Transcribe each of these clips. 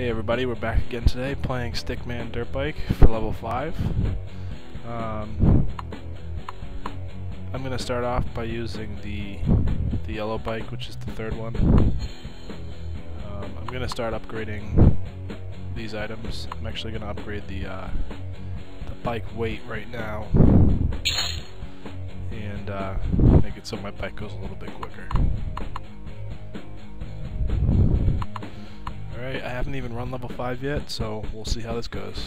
Hey everybody, we're back again today playing Stickman Dirt Bike for level 5. Um, I'm going to start off by using the, the yellow bike, which is the third one. Um, I'm going to start upgrading these items. I'm actually going to upgrade the, uh, the bike weight right now and uh, make it so my bike goes a little bit quicker. Haven't even run level 5 yet, so we'll see how this goes.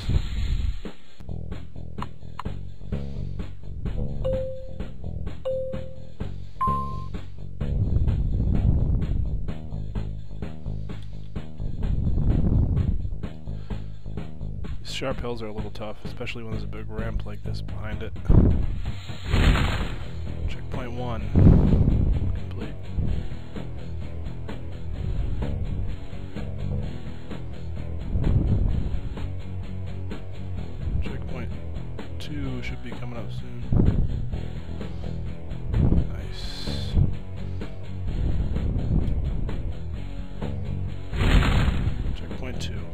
These sharp hills are a little tough, especially when there's a big ramp like this behind it. Checkpoint 1. Should be coming up soon. Nice. Checkpoint 2.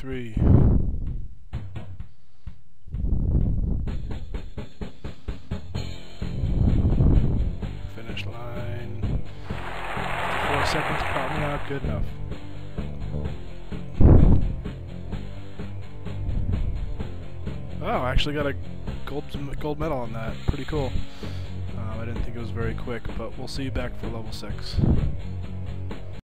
Three. Finish line. Four seconds, probably not good enough. Oh, I actually got a gold gold medal on that. Pretty cool. Um, I didn't think it was very quick, but we'll see you back for level six.